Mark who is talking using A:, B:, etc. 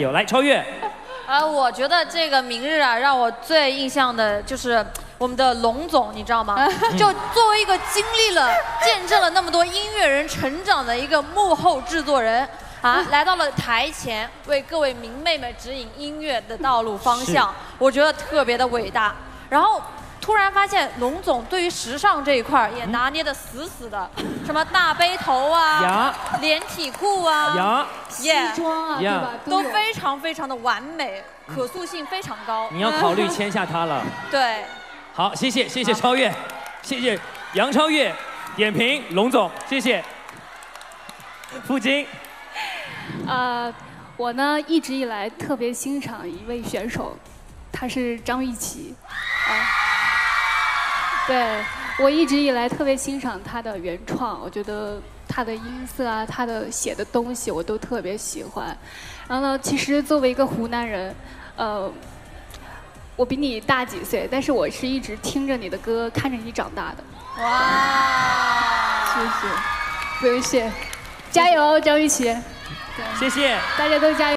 A: 有来超越，
B: 呃，我觉得这个明日啊，让我最印象的就是我们的龙总，你知道吗？就作为一个经历了、见证了那么多音乐人成长的一个幕后制作人啊，来到了台前，为各位明妹妹指引音乐的道路方向，我觉得特别的伟大。然后。突然发现龙总对于时尚这一块也拿捏的死死的，什么大背头啊，连体裤啊，
C: 西装啊，对吧？
B: 都非常非常的完美，可塑性非常高。
A: 你要考虑签下他了。
B: 对。
A: 好，谢谢谢谢超越，谢谢杨超越点评龙总，谢谢。付晶。
C: 呃，我呢一直以来特别欣赏一位选手，他是张雨绮。啊。对，我一直以来特别欣赏他的原创，我觉得他的音色啊，他的写的东西我都特别喜欢。然后呢，其实作为一个湖南人，呃，我比你大几岁，但是我是一直听着你的歌，看着你长大的。哇！谢谢，不用谢，加油，张雨绮。
A: 谢谢，
C: 大家都加油。